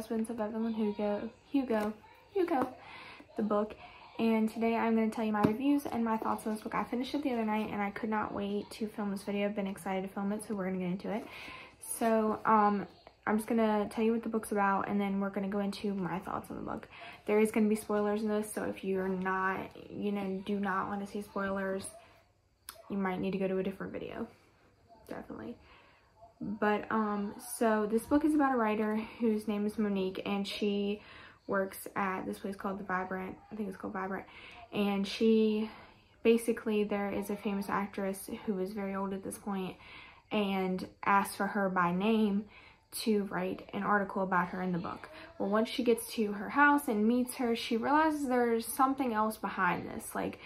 Husbands of Evelyn Hugo, Hugo, Hugo, the book. And today I'm going to tell you my reviews and my thoughts on this book. I finished it the other night and I could not wait to film this video. I've been excited to film it, so we're going to get into it. So, um, I'm just going to tell you what the book's about and then we're going to go into my thoughts on the book. There is going to be spoilers in this, so if you're not, you know, do not want to see spoilers, you might need to go to a different video. Definitely. But, um, so this book is about a writer whose name is Monique and she works at this place called The Vibrant. I think it's called Vibrant. And she, basically, there is a famous actress who is very old at this point and asked for her by name to write an article about her in the book. Well, once she gets to her house and meets her, she realizes there's something else behind this. Like,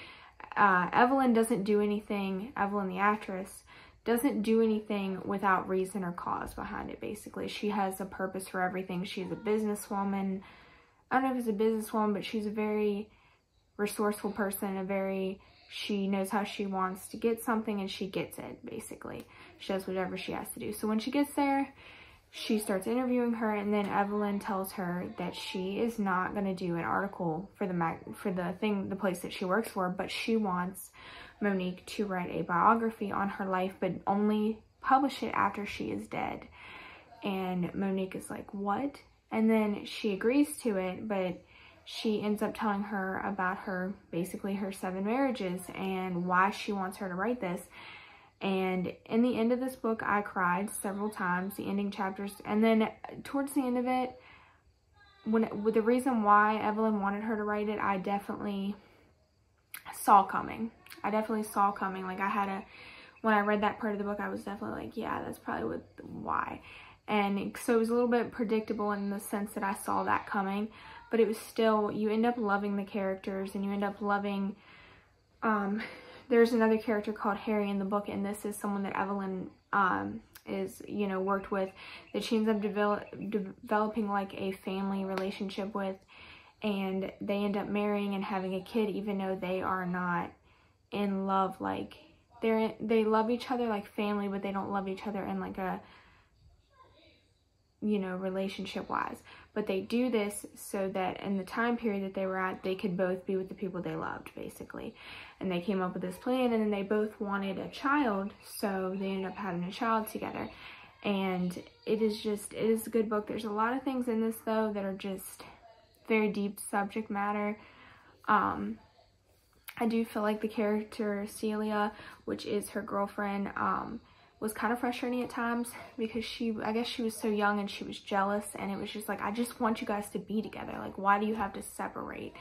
uh, Evelyn doesn't do anything, Evelyn the actress, doesn't do anything without reason or cause behind it, basically. She has a purpose for everything. She's a businesswoman. I don't know if it's a businesswoman, but she's a very resourceful person, a very, she knows how she wants to get something and she gets it, basically. She does whatever she has to do. So when she gets there, she starts interviewing her and then Evelyn tells her that she is not going to do an article for the mag for the thing the place that she works for but she wants Monique to write a biography on her life, but only publish it after she is dead. And Monique is like, what? And then she agrees to it, but she ends up telling her about her, basically her seven marriages and why she wants her to write this. And in the end of this book, I cried several times, the ending chapters. And then towards the end of it, when the reason why Evelyn wanted her to write it, I definitely saw coming. I definitely saw coming. Like I had a, when I read that part of the book, I was definitely like, yeah, that's probably what, why. And so it was a little bit predictable in the sense that I saw that coming, but it was still, you end up loving the characters and you end up loving, um, there's another character called Harry in the book and this is someone that Evelyn, um, is, you know, worked with that she ends up develop, developing like a family relationship with and they end up marrying and having a kid even though they are not in love like they're they love each other like family but they don't love each other in like a you know relationship wise. But they do this so that in the time period that they were at they could both be with the people they loved basically. And they came up with this plan and then they both wanted a child so they ended up having a child together. And it is just it is a good book. There's a lot of things in this though that are just very deep subject matter. Um, I do feel like the character Celia, which is her girlfriend, um, was kind of frustrating at times because she, I guess she was so young and she was jealous and it was just like, I just want you guys to be together. Like, why do you have to separate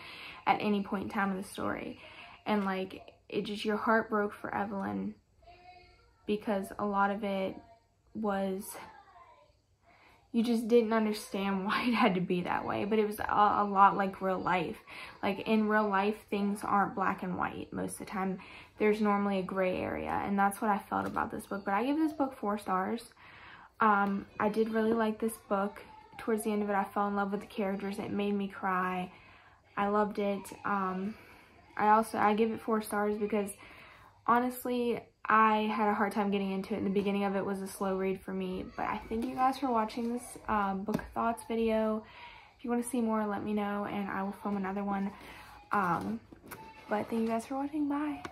at any point in time of the story? And like, it just, your heart broke for Evelyn because a lot of it was you just didn't understand why it had to be that way. But it was a, a, lot like real life. Like in real life, things aren't black and white most of the time. There's normally a gray area. And that's what I felt about this book. But I give this book four stars. Um, I did really like this book. Towards the end of it, I fell in love with the characters. It made me cry. I loved it. Um, I also, I give it four stars because honestly, I had a hard time getting into it. In the beginning of it was a slow read for me, but I thank you guys for watching this um, book thoughts video. If you want to see more, let me know, and I will film another one. Um, but thank you guys for watching. Bye.